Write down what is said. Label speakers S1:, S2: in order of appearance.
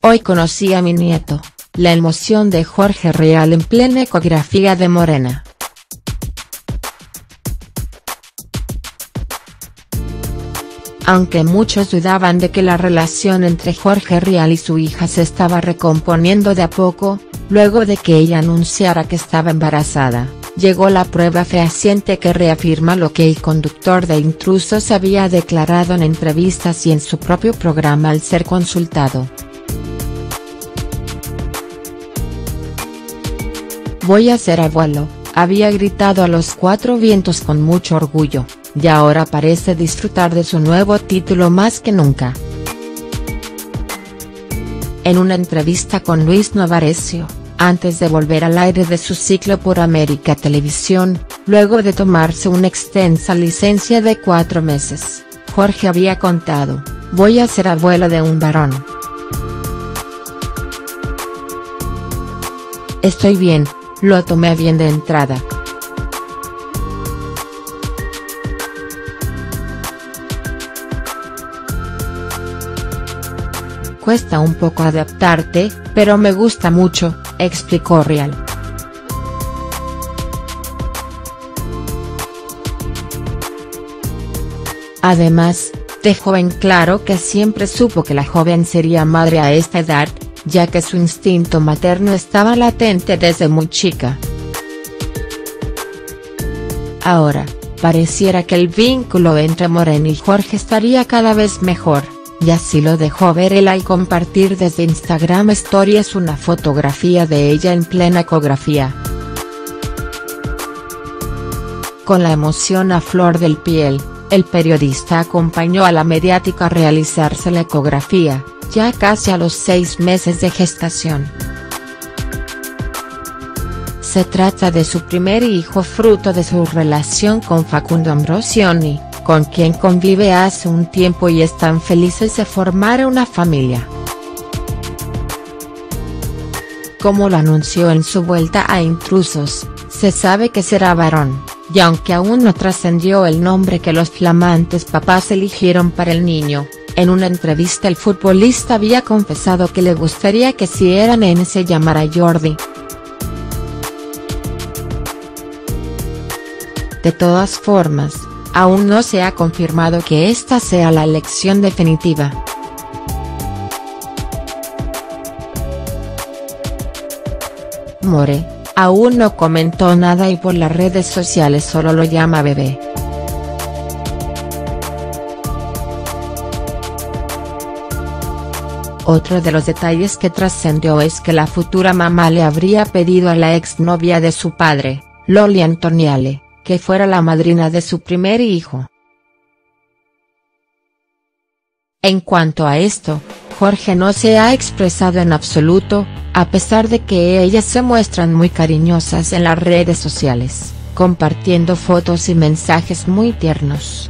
S1: Hoy conocí a mi nieto, la emoción de Jorge Real en plena ecografía de Morena. Aunque muchos dudaban de que la relación entre Jorge Real y su hija se estaba recomponiendo de a poco, luego de que ella anunciara que estaba embarazada, llegó la prueba fehaciente que reafirma lo que el conductor de Intrusos había declarado en entrevistas y en su propio programa al ser consultado. Voy a ser abuelo, había gritado a los cuatro vientos con mucho orgullo, y ahora parece disfrutar de su nuevo título más que nunca. En una entrevista con Luis Novarecio, antes de volver al aire de su ciclo por América Televisión, luego de tomarse una extensa licencia de cuatro meses, Jorge había contado, voy a ser abuelo de un varón. Estoy bien, lo tomé bien de entrada. Cuesta un poco adaptarte, pero me gusta mucho, explicó Real. Además, dejó en claro que siempre supo que la joven sería madre a esta edad, ya que su instinto materno estaba latente desde muy chica. Ahora, pareciera que el vínculo entre Morena y Jorge estaría cada vez mejor, y así lo dejó ver él al compartir desde Instagram Stories una fotografía de ella en plena ecografía. Con la emoción a flor del piel, el periodista acompañó a la mediática a realizarse la ecografía, ya casi a los seis meses de gestación. Se trata de su primer hijo fruto de su relación con Facundo Ambrosioni, con quien convive hace un tiempo y están felices de formar una familia. Como lo anunció en su vuelta a Intrusos, se sabe que será varón, y aunque aún no trascendió el nombre que los flamantes papás eligieron para el niño, en una entrevista el futbolista había confesado que le gustaría que si era nene se llamara Jordi. De todas formas, aún no se ha confirmado que esta sea la elección definitiva. More, aún no comentó nada y por las redes sociales solo lo llama bebé. Otro de los detalles que trascendió es que la futura mamá le habría pedido a la exnovia de su padre, Loli Antoniale, que fuera la madrina de su primer hijo. En cuanto a esto, Jorge no se ha expresado en absoluto, a pesar de que ellas se muestran muy cariñosas en las redes sociales, compartiendo fotos y mensajes muy tiernos.